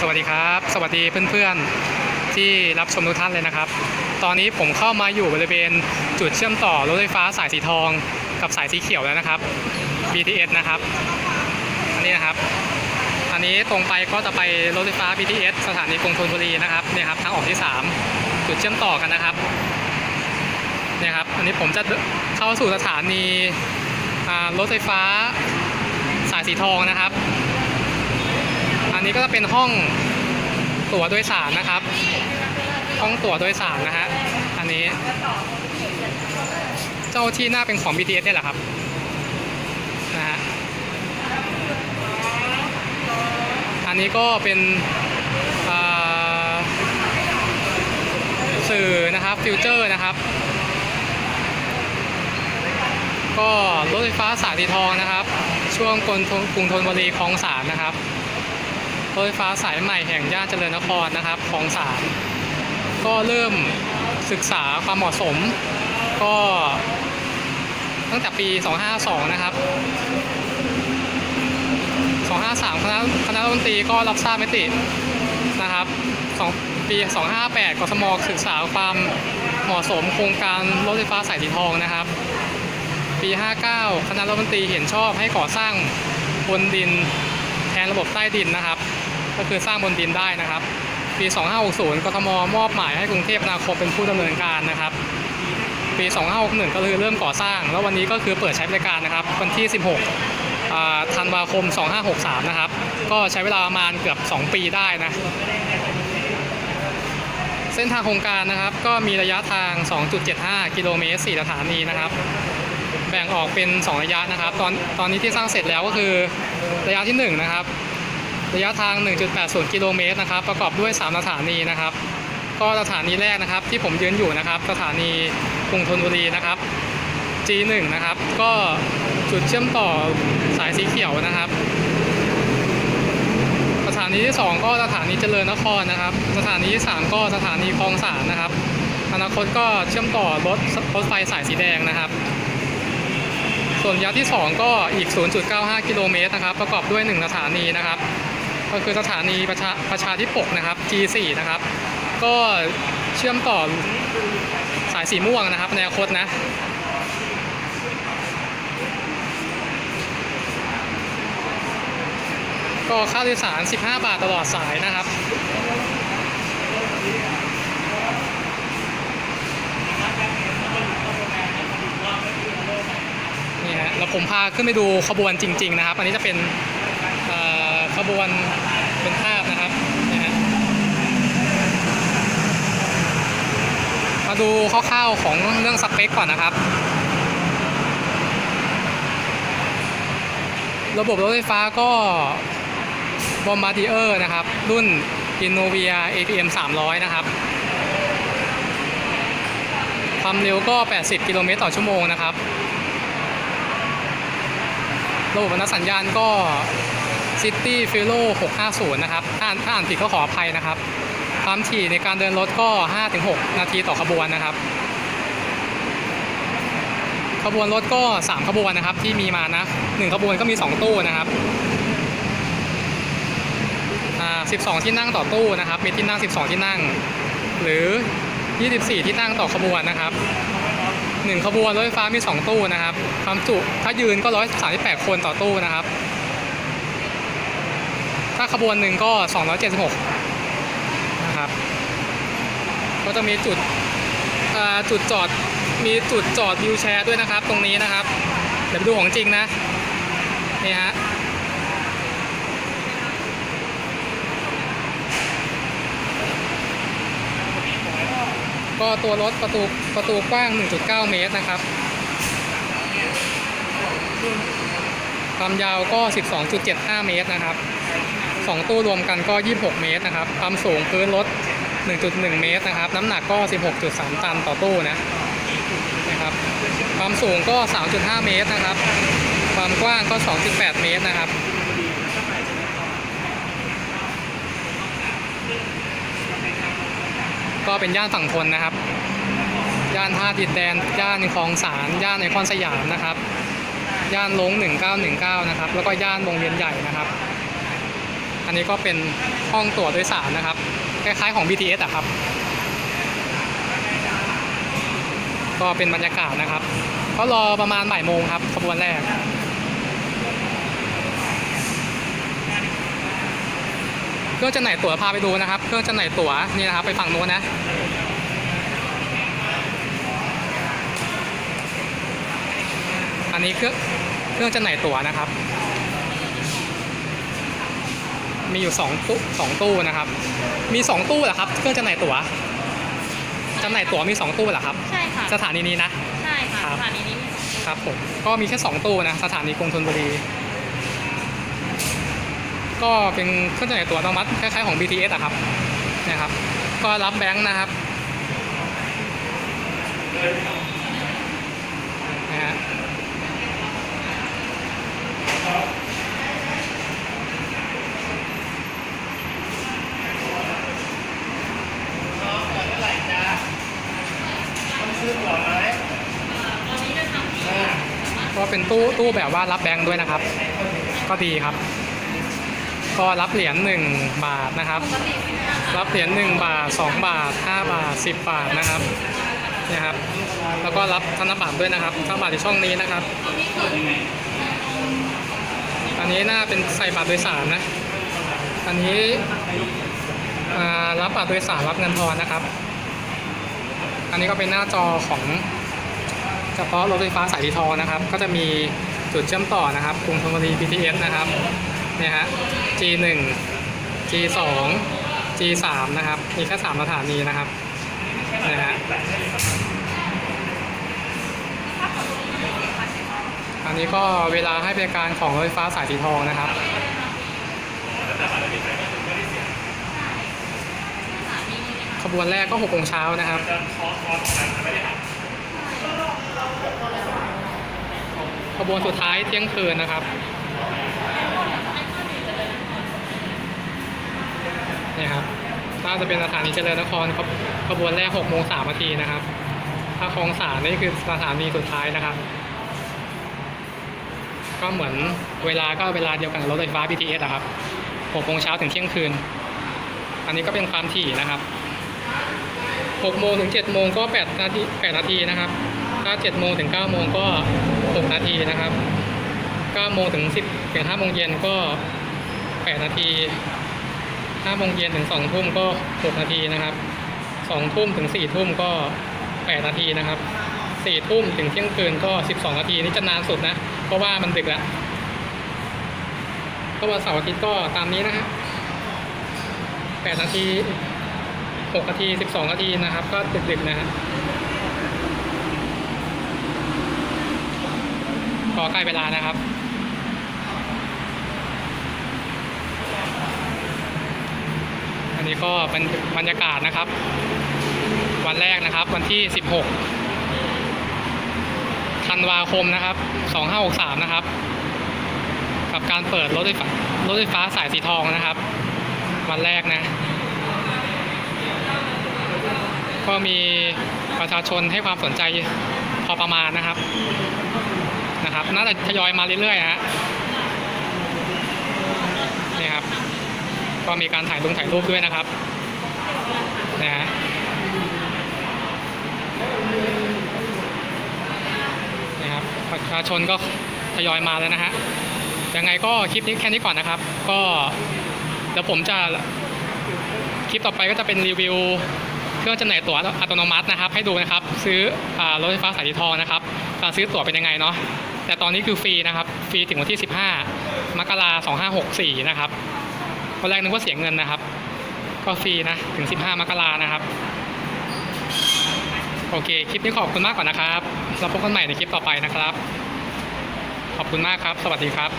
สวัสดีครับ สวัสดีเพื่อนๆที่รับชมทุกท่านเลยนะครับ ตอนนี้ผมเข้ามาอยู่บริเวณจุดเชื่อมต่อรถไฟฟ้าสายสีทองกับสายสีเขียวแล้วนะครับ BTS นะครับ อันนี้นะครับ อันนี้ตรงไปก็จะไปรถไฟฟ้า BTS สถานีกรุงธนบุรีนะครับเนี่ยครับทางออกที่ 3 จุดเชื่อมต่อกันนะครับเนี่ยครับ อันนี้ผมจะเข้าสู่สถานีรถไฟฟ้าสายสีทองนะครับ นนี้ก็จะเป็นห้องตั๋วโดยสารนะครับ ห้องตั๋วโดยสารนะฮะ อันนี้ เจ้าที่หน้าเป็นของ BTS เนี่ยแหละครับ นะฮะ อันนี้ก็เป็นสื่อนะครับ ฟิวเจอร์นะครับ ก็รถไฟฟ้าสายสีทองนะครับ ช่วงกรุงธนบุรีคลองสานนะครับ รถไฟฟ้าสายใหม่แห่งย่านเจริญนครนะครับคลองสามก็เริ่มศึกษาความเหมาะสม ก็ตั้งแต่ปี252 นะครับ 253 คณะคณะรัฐมนตรีก็รับทราบมตินะครับ2ปี 258 กสมศึกษาความเหมาะสมโครงการรถไฟฟ้าสายสีทองนะครับ ปี 59 คณะรัฐมนตรีเห็นชอบให้ก่อสร้างบนดินแทนระบบใต้ดินนะครับ ก็คือสร้างบนดินได้นะครับ ปี 2560 กทมมอบหมายให้กรุงเทพมหาครเป็นผู้ดำเนินการนะครับ ปี 2561 ก็คือเริ่มก่อสร้าง แล้ววันนี้ก็คือเปิดใช้บริการนะครับวันที่ 16ธันวาคม 2563 นะครับ ก็ใช้เวลาประมาณเกือบ 2 ปีได้นะเส้นทางโครงการนะครับ ก็มีระยะทาง 2.75 กิโลเมตร 4 สถานีนะครับ แบ่งออกเป็น 2 ระยะนะครับ ตอนตอนนี้ที่สร้างเสร็จแล้วก็คือระยะที่ 1 นะครับ ระยะทาง 1.80 กิโลเมตรนะครับ ประกอบด้วย 3 สถานีนะครับ ก็สถานีแรกนะครับ ที่ผมยืนอยู่นะครับ สถานีกรุงธนบุรีนะครับ G1 นะครับ ก็จุดเชื่อมต่อสายสีเขียวนะครับ สถานีที่ 2 ก็สถานีเจริญนครนะครับ สถานีที่ 3 ก็สถานีคลองสานนะครับ อนาคตก็เชื่อมต่อรถรถไฟสายสีแดงนะครับส่วนระยะที่ 2 ก็อีก 0.95 กิโลเมตรนะครับ ประกอบด้วย 1 สถานีนะครับ ก็คือสถานีประชาประชาธิปกนะครับ G4 นะครับ ก็เชื่อมต่อสายสีม่วงนะครับในอนาคตนะก็ค่าโดยสาร 15 บาทตลอดสายนะครับ นี่ฮะแล้วผมพาขึ้นไปดูขบวนจริง ๆ นะครับ อันนี้จะเป็น บวนเป็นภาพนะครับนี่ฮะมาดูคร่าวๆของเรื่องสเปคก่อนนะครับ ระบบรถไฟฟ้าก็ Bombardier นะครับ รุ่น Innovia APM 300 นะครับ ความเร็วก็ 80 กิโลเมตรต่อชั่วโมงนะครับ ระบบอาณัติสัญญาณก็ City f i l o 650 นะครับ ถ้าอ่านถ้าอ่านผิดก็ขออภัยนะครับ ความถี่ในการเดินรถก็ 5-6 นาทีต่อขบวนนะครับ ขบวนรถก็ 3 ขบวนนะครับที่มีมานะ 1 ขบวนก็มี 2 ตู้นะครับอ่า12 ที่นั่งต่อตู้นะครับ มีที่นั่ง 12 ที่นั่ง หรือ 24 ที่นั่งต่อขบวนนะครับ1ขบวนรถไฟฟ้ามี 2 ตู้นะครับ ความจุถ้ายืนก็ 138 คนต่อตู้นะครับ ขบวนหนึ่งก็ 276 นะครับ ก็จะมีจุดจุดจอดมีจุดจอดวิวแชร์ด้วยนะครับ ตรงนี้นะครับ เดี๋ยวไปดูของจริงนะ นี่ฮะก็ตัวรถประตูประตูกว้าง 1.9 เมตรนะครับ ความยาวก็ 12.75 เมตรนะครับ 2 ตู้รวมกันก็ 26 เมตรนะครับความสูงพื้นรถ 1.1 เมตรนะครับ น้ำหนักก็ 16.3 ตันต่อตู้นะนะครับ ความสูงก็ 3.5 เมตรนะครับ ความกว้างก็ 2.8 เมตรนะครับก็เป็นย่านฝั่งทนนะครับ ย่านท่าดินแดน ย่านคลองสาร ย่านไอคอนสยามนะครับ ย่านลง1919 นะครับ แล้วก็ย่านวงเวียนใหญ่นะครับ อันนี้ก็เป็นห้องตั๋วโดยสารนะครับ คล้ายๆของ BTS อะครับ ก็เป็นบรรยากาศนะครับ ก็รอประมาณบ่ายโมงครับขบวนแรกเครื่องจำหน่ายตั๋วพาไปดูนะครับ เครื่องจำหน่ายตั๋วนี่นะครับ ไปฝั่งโน้นนะ อันนี้เครื่องเครื่องจำหน่ายตั๋วนะครับ มีอยู่สองตู้สองตู้นะครับ มีสองตู้เหรอครับ เครื่องจำหน่ายตั๋วจำหน่ายตั๋วมีสองตู้เหรอครับ ใช่ค่ะ สถานีนี้นะ ใช่ค่ะครับ สถานีนี้มีสองครับผมก็มีแค่สองตู้นะสถานีกรุงธนบุรี ก็เป็นเครื่องจำหน่ายตั๋วอัตโนมัติคล้ายๆของ BTS อะครับเนี่ยครับ ก็รับแบงค์นะครับนะฮะก็เป็น ตู้ตู้แบบว่ารับแบงค์ด้วยนะครับ ก็ดีครับ ก็รับเหรียญ1บาทนะครับ รับเหรียญ1บาท 2 บาท 5 บาท 10 บาทนะครับเนี่ยครับ แล้วก็รับธนบัตรด้วยนะครับธนบัตรที่ช่องนี้นะครับ อันนี้น่าเป็นใส่บัตรโดยสารนะ อันนี้รับบัตรโดยสารรับเงินทอนนะครับ อันนี้ก็เป็นหน้าจอของ เฉพาะรถไฟฟ้าสายสีทองนะครับ ก็จะมีจุดเชื่อมต่อนะครับกรุงธนบุรี BTS นะครับเนี่ยฮะ G1 G2 G3 นะครับ มีแค่3สถานีนะครับนะฮะอันนี้ก็เวลาให้บริการของรถไฟฟ้าสายสีทองนะครับขบวนแรกก็6โมงเช้านะครับ ขบวนสุดท้ายเที่ยงคืนนะครับนี่ครับน่าจะเป็นสถานีเจริญนครขบขบวนแรก6โมง3นาทีนะครับ ถ้าคลองสารนี่คือสถานีสุดท้ายนะครับ ก็เหมือนเวลาก็เวลาเดียวกันกับรถไฟฟ้า BTS อะครับ6โมงเช้าถึงเที่ยงคืน อันนี้ก็เป็นความถี่นะครับ6โมงถึง7โมงก็8นาที8นาทีนะครับ ถ้า7โมงถึง9โมงก็ 6 นาทีนะครับ9โมงถึง 10 ถึง5โมงเย็นก็ 8 นาที5โมงเย็นถึง2ทุ่มก็ 6 นาทีนะครับ2ทุ่มถึง4ทุ่มก็ 8 นาทีนะครับ4ทุ่มถึงเที่ยงคืนก็ 12 นาทีนี่จะนานสุดนะ เพราะว่ามันดึกแล้วก็วันเสาร์อาทิตย์ก็ตามนี้นะฮะ8นาที 6 นาที 12 นาทีนะครับ ก็ดึกๆนะฮะ ก็ใกล้เวลานะครับ อันนี้ก็เป็นบรรยากาศนะครับ วันแรกนะครับวันที่ 16ธันวาคมนะครับ 2563 นะครับ กับการเปิดรถไฟฟ้ารถไฟฟ้าสายสีทองนะครับ วันแรกนะ ก็มีประชาชนให้ความสนใจพอประมาณนะครับ นะครับ น่าจะทยอยมาเรื่อยๆฮะนี่ครับ ก็มีการถ่ายลงถ่ายรูปด้วยนะครับนะฮะนี่ครับประชาชนก็ทยอยมาแล้วนะฮะยังไงก็คลิปนี้แค่นี้ก่อนนะครับ ก็เดี๋ยวผมจะคลิปต่อไปก็จะเป็นรีวิวเครื่องจำหน่ายตั๋วอัตโนมัตินะครับ ให้ดูนะครับ ซื้ออรถไฟฟ้าสายสีทองนะครับ การซื้อตั๋วเป็นยังไงเนาะ แต่ตอนนี้คือฟรีนะครับฟรีถึงวันที่ 15 มกราคม2564นะครับตอนแรกนึกว่าเสียเงินนะครับ ก็ฟรีนะถึง 15 มกรานะครับ โอเค คลิปนี้ขอบคุณมากก่อนนะครับเราพบกันใหม่ในคลิปต่อไปนะครับ ขอบคุณมากครับ สวัสดีครับ